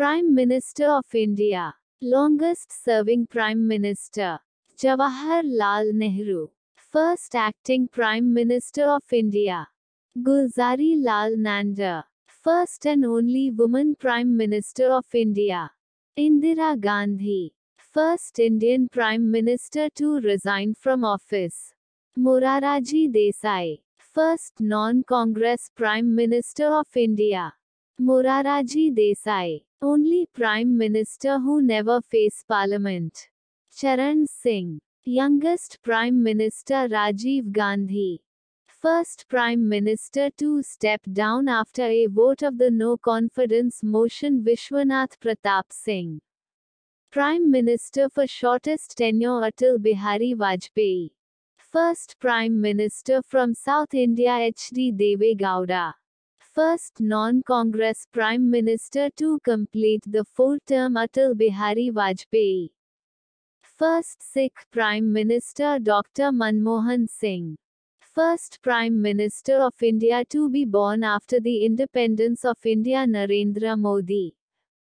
Prime Minister of India. Longest serving Prime Minister. Jawaharlal Nehru. First acting Prime Minister of India. Gulzari Lal Nanda. First and only woman Prime Minister of India. Indira Gandhi. First Indian Prime Minister to resign from office. Morarji Desai. First non-Congress Prime Minister of India. Morarji Desai. Only Prime Minister who never faced Parliament. Charan Singh. Youngest Prime Minister Rajiv Gandhi. First Prime Minister to step down after a vote of the no confidence motion Vishwanath Pratap Singh. Prime Minister for shortest tenure Atal Bihari Vajpayee. First Prime Minister from South India H.D. Deve Gowda. First non-Congress Prime Minister to complete the full term Atal Bihari Vajpayee. First Sikh Prime Minister Dr. Manmohan Singh. First Prime Minister of India to be born after the independence of India Narendra Modi.